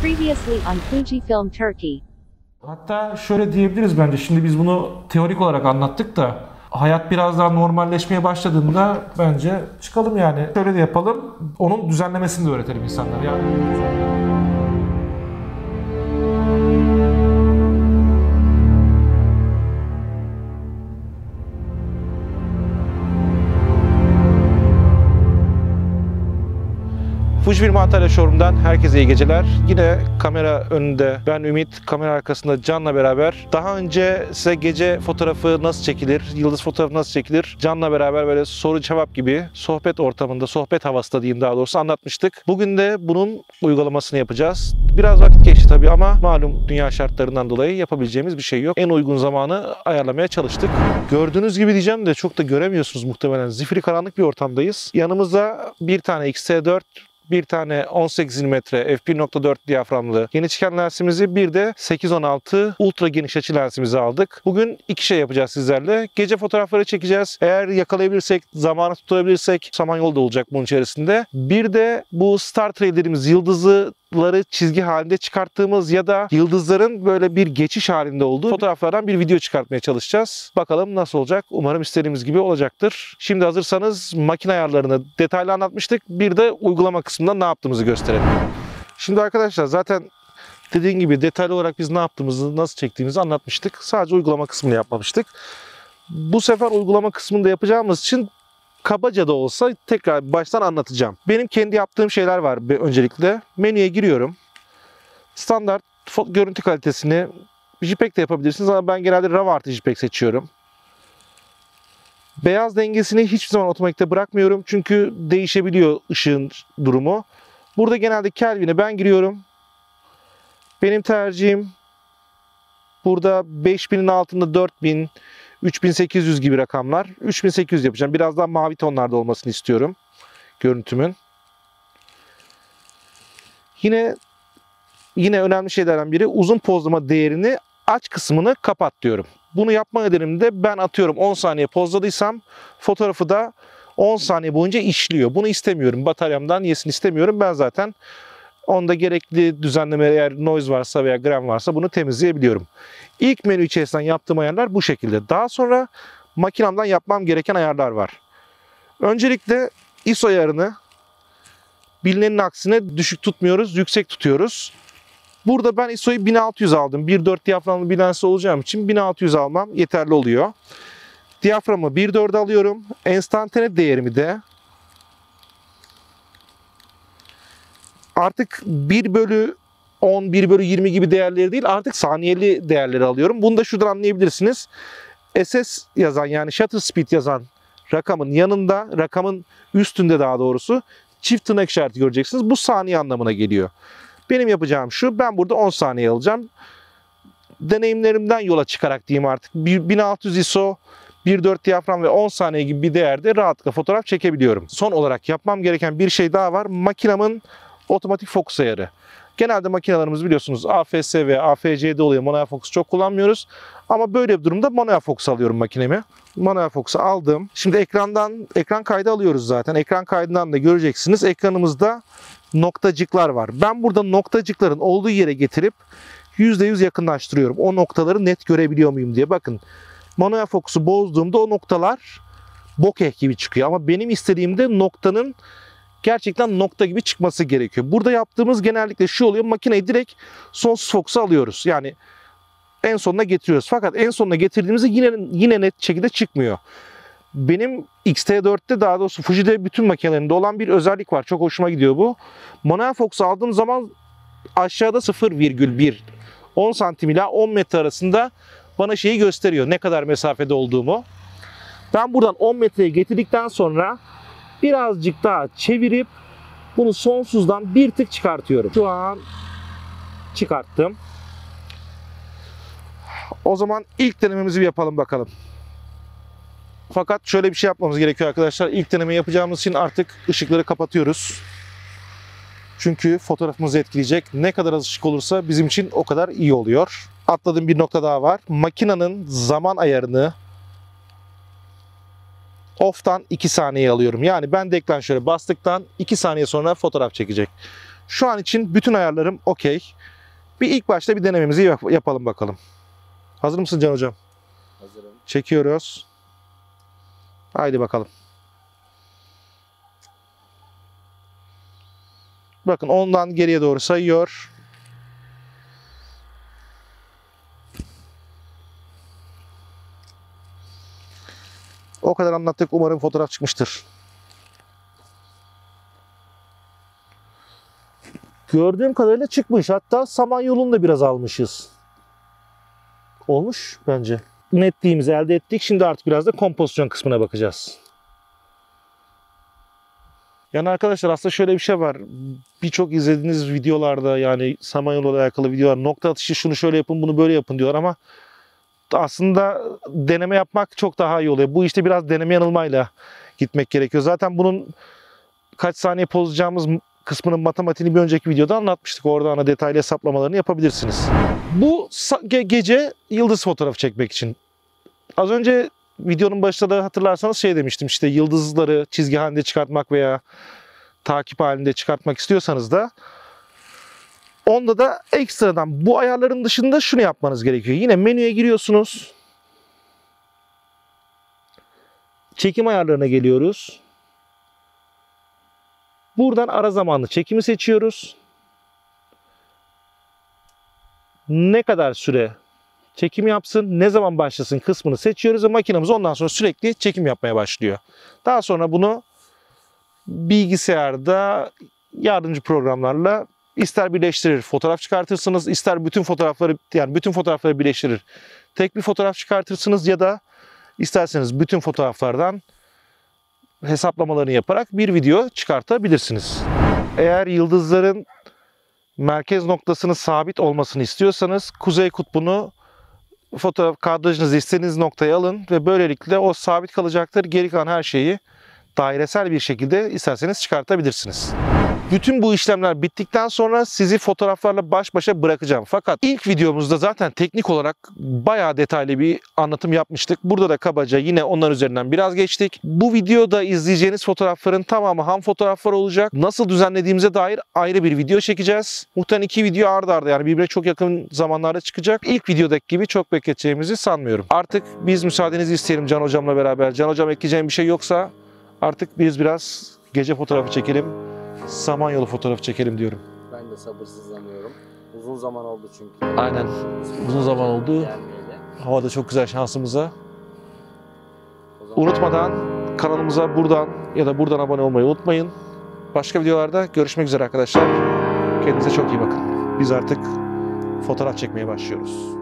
Previously on Fujifilm Turkey. Hatta şöyle diyebiliriz bence. Şimdi biz bunu teorik olarak anlattık da hayat biraz daha normalleşmeye başladığında bence çıkalım yani. Şöyle de yapalım. Onun düzenlemesini de öğretelim insanlara. Yani Fujifilm Antalya Showroom'dan herkese iyi geceler. Yine kamera önünde ben Ümit, kamera arkasında Can'la beraber daha önce size gece fotoğrafı nasıl çekilir, yıldız fotoğrafı nasıl çekilir Can'la beraber böyle soru cevap gibi sohbet ortamında, sohbet havasında diyeyim daha doğrusu anlatmıştık. Bugün de bunun uygulamasını yapacağız. Biraz vakit geçti tabii ama malum dünya şartlarından dolayı yapabileceğimiz bir şey yok. En uygun zamanı ayarlamaya çalıştık. Gördüğünüz gibi diyeceğim de çok da göremiyorsunuz muhtemelen. Zifiri karanlık bir ortamdayız. Yanımızda bir tane X-T4 bir tane 18 mm f1.4 diyaframlı yeni çıkan lensimizi bir de 8-16 ultra geniş açı lensimizi aldık. Bugün iki şey yapacağız sizlerle. Gece fotoğrafları çekeceğiz. Eğer yakalayabilirsek, zamanı tutabilirsek Samanyolu da olacak bunun içerisinde. Bir de bu star trader'imiz yıldızı ları çizgi halinde çıkarttığımız ya da yıldızların böyle bir geçiş halinde olduğu fotoğraflardan bir video çıkartmaya çalışacağız. Bakalım nasıl olacak? Umarım istediğimiz gibi olacaktır. Şimdi hazırsanız makine ayarlarını detaylı anlatmıştık. Bir de uygulama kısmında ne yaptığımızı gösterelim. Şimdi arkadaşlar zaten dediğim gibi detaylı olarak biz ne yaptığımızı, nasıl çektiğimizi anlatmıştık. Sadece uygulama kısmını yapmamıştık. Bu sefer uygulama kısmını da yapacağımız için kabaca da olsa tekrar baştan anlatacağım. Benim kendi yaptığım şeyler var öncelikle. Menüye giriyorum. Standart görüntü kalitesini JPEG de yapabilirsiniz ama ben genelde RAW artı JPEG seçiyorum. Beyaz dengesini hiçbir zaman otomatikte bırakmıyorum çünkü değişebiliyor ışığın durumu. Burada genelde Kelvin'e ben giriyorum. Benim tercihim burada 5000'in altında 4000, 3800 gibi rakamlar. 3800 yapacağım. Biraz daha mavi tonlarda olmasını istiyorum görüntümün. Yine yine önemli şeylerden biri uzun pozlama değerini aç kısmını kapat diyorum. Bunu yapma nedenim de ben atıyorum 10 saniye pozladıysam fotoğrafı da 10 saniye boyunca işliyor. Bunu istemiyorum. Bataryamdan yesin istemiyorum. Ben zaten onda gerekli düzenleme eğer noise varsa veya gram varsa bunu temizleyebiliyorum. İlk menü içerisinden yaptığım ayarlar bu şekilde. Daha sonra makinamdan yapmam gereken ayarlar var. Öncelikle ISO ayarını bilinenin aksine düşük tutmuyoruz, yüksek tutuyoruz. Burada ben ISO'yu 1600 aldım. 1.4 diyaframlı bir lens olacağım için 1600 almam yeterli oluyor. Diyaframı 1.4 alıyorum. Enstantane değerimi de artık 1 bölü 10, 1 bölü 20 gibi değerleri değil artık saniyeli değerleri alıyorum. Bunu da şuradan anlayabilirsiniz. SS yazan yani shutter speed yazan rakamın yanında, rakamın üstünde daha doğrusu çift tırnak işareti göreceksiniz. Bu saniye anlamına geliyor. Benim yapacağım şu, ben burada 10 saniye alacağım. Deneyimlerimden yola çıkarak diyeyim artık. Bir- 1600 ISO, 1.4 diyafram ve 10 saniye gibi bir değerde rahatlıkla fotoğraf çekebiliyorum. Son olarak yapmam gereken bir şey daha var. Makinamın otomatik fokus ayarı. Genelde makinelerimiz biliyorsunuz AFS ve AFC'de oluyor. Manuel fokus çok kullanmıyoruz. Ama böyle bir durumda manuel fokus alıyorum makinemi. Manuel fokusu aldım. Şimdi ekrandan ekran kaydı alıyoruz zaten. Ekran kaydından da göreceksiniz. Ekranımızda noktacıklar var. Ben burada noktacıkların olduğu yere getirip %100 yakınlaştırıyorum. O noktaları net görebiliyor muyum diye. Bakın manuel fokusu bozduğumda o noktalar bokeh gibi çıkıyor. Ama benim istediğimde noktanın gerçekten nokta gibi çıkması gerekiyor. Burada yaptığımız genellikle şu oluyor. Makineyi direkt sonsuz fokusa alıyoruz. Yani en sonuna getiriyoruz. Fakat en sonuna getirdiğimizde yine yine net şekilde çıkmıyor. Benim X-T4'te daha doğrusu Fuji'de bütün makinelerinde olan bir özellik var. Çok hoşuma gidiyor bu. Manuel fokus aldığım zaman aşağıda 0,1 10 santim ila 10 metre arasında bana şeyi gösteriyor. Ne kadar mesafede olduğumu. Ben buradan 10 metreye getirdikten sonra birazcık daha çevirip bunu sonsuzdan bir tık çıkartıyorum. Şu an çıkarttım. O zaman ilk denememizi bir yapalım bakalım. Fakat şöyle bir şey yapmamız gerekiyor arkadaşlar. İlk deneme yapacağımız için artık ışıkları kapatıyoruz. Çünkü fotoğrafımızı etkileyecek. Ne kadar az ışık olursa bizim için o kadar iyi oluyor. Atladığım bir nokta daha var. Makinenin zaman ayarını off'tan 2 saniye alıyorum. Yani ben deklanşöre bastıktan 2 saniye sonra fotoğraf çekecek. Şu an için bütün ayarlarım okey. Bir ilk başta bir denememizi yap- yapalım bakalım. Hazır mısın Can Hocam? Hazırım. Çekiyoruz. Haydi bakalım. Bakın ondan geriye doğru sayıyor. O kadar anlattık. Umarım fotoğraf çıkmıştır. Gördüğüm kadarıyla çıkmış. Hatta Samanyolu'nu da biraz almışız. Olmuş bence. Netliğimizi elde ettik. Şimdi artık biraz da kompozisyon kısmına bakacağız. Yani arkadaşlar aslında şöyle bir şey var. Birçok izlediğiniz videolarda yani Samanyolu ile alakalı videolar nokta atışı şunu şöyle yapın bunu böyle yapın diyorlar ama aslında deneme yapmak çok daha iyi oluyor. Bu işte biraz deneme yanılmayla gitmek gerekiyor. Zaten bunun kaç saniye pozacağımız kısmının matematiğini bir önceki videoda anlatmıştık. Orada ana detaylı hesaplamalarını yapabilirsiniz. Bu ge- gece yıldız fotoğrafı çekmek için. Az önce videonun başında da hatırlarsanız şey demiştim işte yıldızları çizgi halinde çıkartmak veya takip halinde çıkartmak istiyorsanız da onda da ekstradan bu ayarların dışında şunu yapmanız gerekiyor. Yine menüye giriyorsunuz. Çekim ayarlarına geliyoruz. Buradan ara zamanlı çekimi seçiyoruz. Ne kadar süre çekim yapsın, ne zaman başlasın kısmını seçiyoruz ve makinemiz ondan sonra sürekli çekim yapmaya başlıyor. Daha sonra bunu bilgisayarda yardımcı programlarla ister birleştirir, fotoğraf çıkartırsınız, ister bütün fotoğrafları yani bütün fotoğrafları birleştirir. Tek bir fotoğraf çıkartırsınız ya da isterseniz bütün fotoğraflardan hesaplamalarını yaparak bir video çıkartabilirsiniz. Eğer yıldızların merkez noktasının sabit olmasını istiyorsanız kuzey kutbunu fotoğraf kadrajınızı istediğiniz noktaya alın ve böylelikle o sabit kalacaktır. Geri kalan her şeyi dairesel bir şekilde isterseniz çıkartabilirsiniz. Bütün bu işlemler bittikten sonra sizi fotoğraflarla baş başa bırakacağım. Fakat ilk videomuzda zaten teknik olarak bayağı detaylı bir anlatım yapmıştık. Burada da kabaca yine onlar üzerinden biraz geçtik. Bu videoda izleyeceğiniz fotoğrafların tamamı ham fotoğraflar olacak. Nasıl düzenlediğimize dair ayrı bir video çekeceğiz. Muhtemelen iki video ardarda arda yani birbirine çok yakın zamanlarda çıkacak. İlk videodaki gibi çok bekleteceğimizi sanmıyorum. Artık biz müsaadenizi isteyelim Can Hocam'la beraber. Can Hocam ekleyeceğim bir şey yoksa artık biz biraz gece fotoğrafı çekelim. Samanyolu fotoğrafı çekelim diyorum. Ben de sabırsızlanıyorum. Uzun zaman oldu çünkü. Aynen. Uzun zaman oldu. Gelmeyeli. Hava da çok güzel şansımıza. Unutmadan kanalımıza buradan ya da buradan abone olmayı unutmayın. Başka videolarda görüşmek üzere arkadaşlar. Kendinize çok iyi bakın. Biz artık fotoğraf çekmeye başlıyoruz.